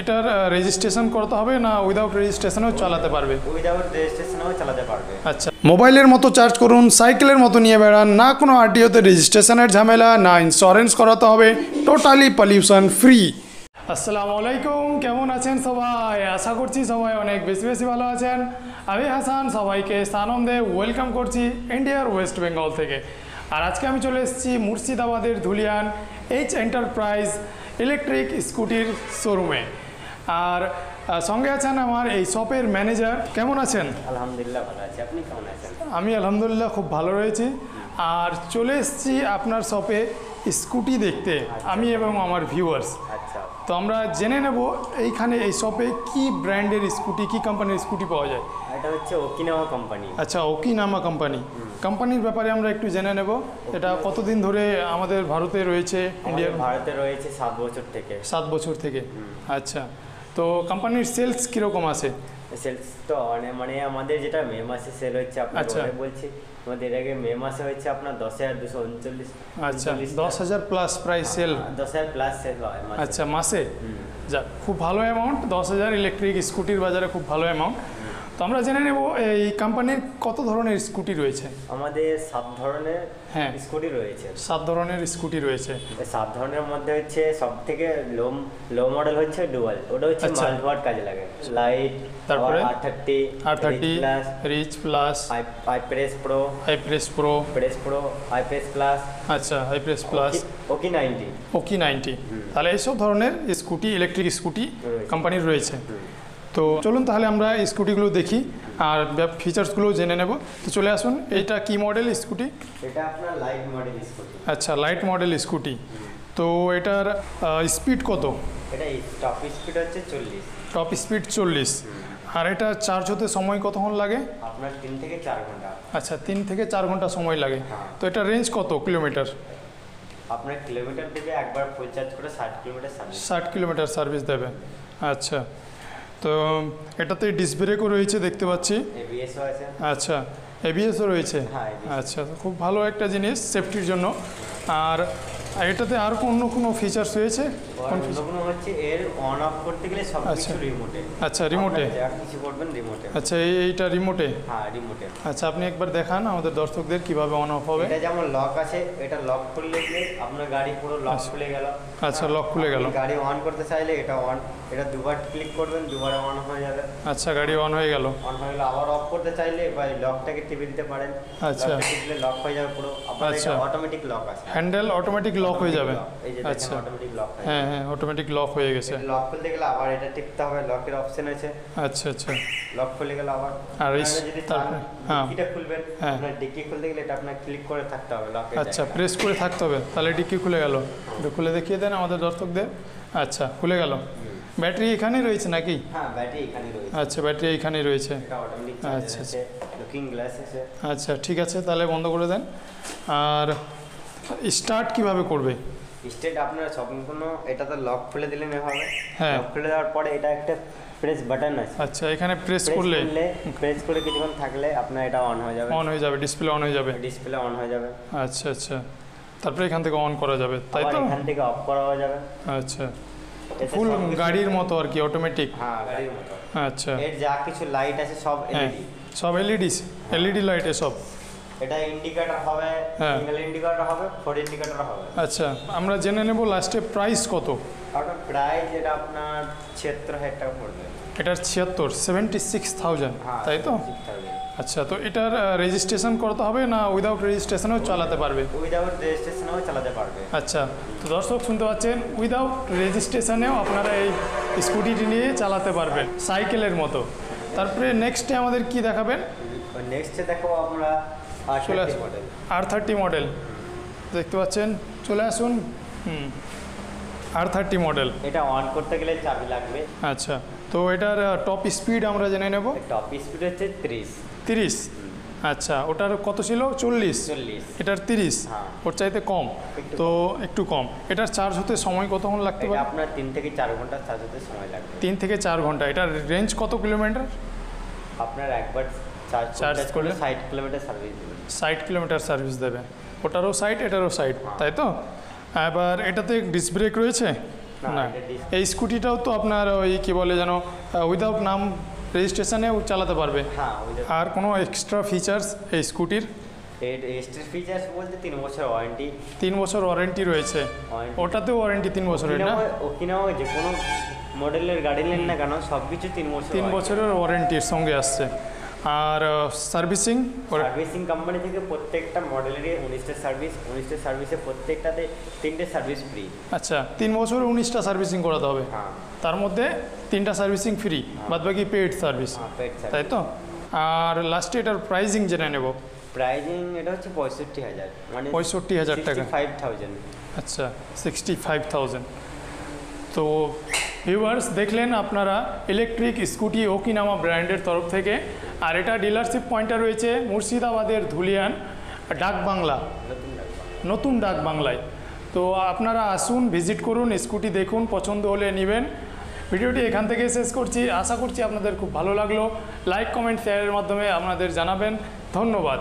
এটার রেজিস্ট্রেশন করতে হবে না উইদাউট রেজিস্ট্রেশনেও চালাতে পারবে? উইদাউট রেজিস্ট্রেশনও চালাতে পারবে। আচ্ছা। মোবাইলের মতো চার্জ করুন সাইকেলের মতো নিয়ে বেড়ান না কোনো আরটিওতে রেজিস্ট্রেশনের ঝামেলা না ইন্স্যুরেন্স করাতে হবে টোটালি পলিউশন ফ্রি আসসালামু আলাইকুম কেমন আছেন সবাই? আশা করছি সবাই অনেক বেশি বেশি ভালো আছেন। আমি হাসান সবাইকে সানন্দে ওয়েলকাম করছি ইন্ডিয়ার ওয়েস্ট বেঙ্গল থেকে। আর আজকে আমি চলে এসেছি মুর্শিদাবাদের ধুলিয়ান এইচ এন্টারপ্রাইজ ইলেকট্রিক স্কুটির শোরুমে আর সঙ্গে আছেন আমার এই শপের ম্যানেজার। কেমন আছেন? আলহামদুলিল্লাহ ভালো আছি। আপনি কেমন আছেন? আমি আলহামদুলিল্লাহ খুব ভালো রয়েছি। আর চলে এসেছি আপনার শপে স্কুটি দেখতে আমি এবং আমার ভিউয়ার্স আচ্ছা। তো আমরা জেনে নেব এইখানে এই শপে কি ব্র্যান্ডের স্কুটি কি কোম্পানির স্কুটি পাওয়া যায়। এটা হচ্ছে ওকিনাওয়া কোম্পানি। আচ্ছা ওকিনামা কোম্পানি। কোম্পানির ব্যাপারে আমরা একটু জেনে নেব। এটা কতদিন ধরে আমাদের ভারতে রয়েছে ইন্ডিয়ার ভারতে রয়েছে সাত বছর থেকে। সাত বছর থেকে। আচ্ছা। তো কোম্পানির সেলস কীরকম আছে? সেলস তো অনেক মানে আমাদের যেটা মে মাসে সেল হচ্ছে আপনার আচ্ছা। বলছি আমাদের এর আগে মে মাসে হচ্ছে আপনার দশ হাজার দুশো উনচল্লিশ আচ্ছা দশ হাজার প্লাস প্রাইস সেল দশ হাজার প্লাস সেল হয়। আচ্ছা মাসে? যা যাক খুব ভালো অ্যামাউন্ট দশ হাজার ইলেকট্রিক স্কুটির বাজারে খুব ভালো অ্যামাউন্ট তো আমরা জেনে নেব এই কোম্পানির কত ধরনের স্কুটি রয়েছে? আমাদের সাত ধরনের হ্যাঁ। স্কুটি রয়েছে। সাত ধরনের স্কুটি রয়েছে। এই সাত ধরনের মধ্যে হচ্ছে সব থেকে লো লো মডেল হচ্ছে ডুয়াল ওটা হচ্ছে আচ্ছা। মাল্টওয়ার্ড কাজে লাগে। লাইট তারপরে? R thirty R thirty plus Ridge plus i Praise Pro high Praise Pro Praise Pro i Praise plus আচ্ছা high Praise plus Okhi ninety Okhi ninety তাহলে এইসব ধরনের স্কুটি ইলেকট্রিক স্কুটি কোম্পানির রয়েছে। তো চলুন তাহলে আমরা স্কুটিগুলো দেখি আর ফিচার্সগুলো জেনে নেব। তো চলে আসুন এটা কি মডেল স্কুটি? এটা আপনার লাইট মডেল স্কুটি। আচ্ছা লাইট মডেল স্কুটি। তো এটার স্পিড কত? এটা টপ স্পিড হচ্ছে চল্লিশ। টপ স্পিড চল্লিশ। আর এটা চার্জ হতে সময় কতক্ষণ লাগে? আপনার তিন থেকে চার ঘণ্টা। আচ্ছা তিন থেকে চার ঘণ্টা সময় লাগে। হ্যাঁ। তো এটা রেঞ্জ কত কিলোমিটার আপনার কিলোমিটার দেবে একবার ফুল চার্জ করে ষাট কিলোমিটার সার্ভিস ষাট কিলোমিটার সার্ভিস দেবে। আচ্ছা। তো এটাতে ডিসব্রেকও রয়েছে দেখতে পাচ্ছি। আচ্ছা এবিএসও রয়েছে? হ্যাঁ, আচ্ছা খুব ভালো একটা জিনিস সেফটির জন্য। আর এটাতে আর অন্য কোনো ফিচার্স রয়েছে? কোন হচ্ছে এর অন অফ করতে গেলে সব আচ্ছা। কিছু রিমোটে আচ্ছা রিমোটে কিছু করবেন রিমোটে আচ্ছা এই- এইটা রিমোটে হ্যাঁ রিমোটে আচ্ছা আপনি একবার দেখান আমাদের দর্শকদের কীভাবে অন অফ হবে। এটা যেমন লক আছে এটা লক খুললে আপনার গাড়ি পুরো লক আচ্ছা। খুলে গেল। আচ্ছা, লক খুলে গেল। গাড়ি অন করতে চাইলে এটা অন এটা দুবার ক্লিক করবেন দুবার অন হয়ে যাবে। আচ্ছা গাড়ি অন হয়ে গেল। অন হয়ে গেলে আবার অফ করতে চাইলে বা লকটাকে টিপে দিতে পারেন। আচ্ছা। টিপলে লক হয়ে যাবে পুরো। আচ্ছা। এটা অটোমেটিক লক আছে। হ্যান্ডেল অটোমেটিক লক হয়ে যাবে। এই যে আচ্ছা। অটোমেটিক লক হ্যাঁ হ্যাঁ অটোমেটিক লক হয়ে গেছে। লক খুলতে গেলে আবার এটা টিপতে হবে লকের অপশন আছে আচ্ছা আচ্ছা। লক খুলে গেলে আবার আর যদি হ্যাঁ। ডিকিটা খুলবেন হ্যাঁ। আপনার ডিকি খুলতে গেলে এটা আপনার ক্লিক করে থাকতে হবে লকের আচ্ছা প্রেস করে থাকতে হবে তাহলে ডিক্কি খুলে গেল। একটু খুলে দেখিয়ে দেন আমাদের দর্শকদের। আচ্ছা খুলে গেল। ব্যাটারি এখানেই রয়েছে নাকি? হ্যাঁ ব্যাটারি এখানে রয়েছে। আচ্ছা ব্যাটারি এখানেই রয়েছে। এটা অটোমেটিক আচ্ছা, লুকিং গ্লাস আছে। আচ্ছা ঠিক আছে তাহলে বন্ধ করে দেন। আর স্টার্ট কীভাবে করবে? স্টেট আপনারা সম্পূর্ণ এটাতে লক খুলে দিলেন এভাবে হ্যাঁ। লক খুলে দেওয়ার পরে এটা একটা প্রেস বাটন আছে। আচ্ছা এখানে প্রেস করলে প্রেস করে কিছুক্ষণ থাকলে আপনার এটা অন হয়ে যাবে। অন হয়ে যাবে ডিসপ্লে অন হয়ে যাবে। ডিসপ্লে অন হয়ে যাবে। আচ্ছা আচ্ছা। তারপরে এখান থেকে অন করা যাবে তাই তো? এখান থেকে অফ করা হয়ে যাবে। আচ্ছা। ফুল গাড়ির মতো আর কি অটোমেটিক হ্যাঁ গাড়ির মতো। আচ্ছা। এর যা কিছু লাইট আছে সব হ্যাঁ। এলইডি সব এলইডি এলইডি লাইট এসব এটা ইন্ডিকেটর হবে হ্যাঁ। সিঙ্গেল ইন্ডিকেটর হবে ফোর ইন্ডিকেটর হবে। আচ্ছা আমরা জেনে নেব লাস্টে প্রাইস কত? আপনার প্রাইস এটা আপনার ছিয়াত্তর হাজার টাকা পড়বে। এটার ছিয়াত্তর সেভেন্টি সিক্স থাউজেন্ড হ্যাঁ তাই তো? আচ্ছা তো এটার রেজিস্ট্রেশন করতে হবে না উইদাউট রেজিস্ট্রেশনেও চালাতে পারবে? উইদাউট রেজিস্ট্রেশনেও চালাতে পারবে। আচ্ছা তো দর্শক শুনতে পাচ্ছেন উইদাউট রেজিস্ট্রেশনেও আপনারা এই স্কুটিটি নিয়ে চালাতে পারবেন সাইকেলের মতো। তারপরে নেক্সটে আমাদের কি দেখাবেন? নেক্সটে দেখো আমরা চলে আসুন। মডেল আর থার্টি মডেল দেখতে পাচ্ছেন? চলে আসুন। হুম। আর থার্টি মডেল এটা অন করতে গেলে চাবি লাগবে। আচ্ছা। তো এটার টপ স্পিড আমরা জেনে নেব। টপ স্পিড হচ্ছে ত্রিশ। তিরিশ? আচ্ছা। ওটার কত ছিল? চল্লিশ। চল্লিশ। এটার তিরিশ? হ্যাঁ। ওর চাইতে কম। তো একটু কম। এটার চার্জ হতে সময় কতক্ষণ লাগতে পারে? আপনার তিন থেকে চার ঘণ্টা চার্জ হতে সময় লাগবে। তিন থেকে চার ঘণ্টা। এটার রেঞ্জ কত কিলোমিটার আপনার একবার চার্জ? করলে? ষাট কিলোমিটার সার্ভিস দেবে। ষাট কিলোমিটার সার্ভিস দেবে। ওটারও সাইড এটারও সাইড তাই তো? এবার এটাতে ডিস ব্রেক রয়েছে? না এই স্কুটিটাও তো আপনার ওই কী বলে যেন উইদাউট নাম রেজিস্ট্রেশনেও চালাতে পারবে। হ্যাঁ আর কোনো এক্সট্রা ফিচার্স এই স্কুটির ফিচার্স বলতে তিন বছর ওয়ারেন্টি তিন বছর ওয়ারেন্টি রয়েছে। ওটাতেও ওয়ারেন্টি তিন বছরের না? ওকিনাও যে কোনো মডেলের গাড়ি নেন না কেন সব কিছু তিন বছর তিন বছরের ওয়ারেন্টির সঙ্গে আসছে। আর সার্ভিসিং সার্ভিসিং কোম্পানি থেকে প্রত্যেকটা মডেলেরই উনিশটা সার্ভিস উনিশটা সার্ভিসে প্রত্যেকটাতে তিনটে সার্ভিস ফ্রি আচ্ছা তিন বছরে উনিশটা সার্ভিসিং করাতে হবে। হ্যাঁ। তার মধ্যে তিনটা সার্ভিসিং ফ্রি বাদ বাকি পেড সার্ভিস হ্যাঁ তাই তো? আর লাস্টে এটার প্রাইজিং জেনে নেব। প্রাইজিং এটা হচ্ছে পঁয়ষট্টি হাজার। মানে 65,000 টাকা। ফাইভ থাউজেন্ড আচ্ছা সিক্সটি ফাইভ থাউজেন্ড তো ভিউয়ার্স, দেখলেন আপনারা ইলেকট্রিক স্কুটি ওকিনামা ব্র্যান্ডের তরফ থেকে। আর এটা ডিলারশিপ পয়েন্টটা রয়েছে, মুর্শিদাবাদের ধুলিয়ান ডাক বাংলা। নতুন ডাক বাংলায়। তো আপনারা আসুন ভিজিট করুন স্কুটি দেখুন, পছন্দ হলে নেবেন। ভিডিওটি এখান থেকে শেষ করছি। আশা করছি আপনাদের খুব ভালো লাগল। লাইক কমেন্ট শেয়ারের মাধ্যমে আপনাদের জানাবেন। ধন্যবাদ।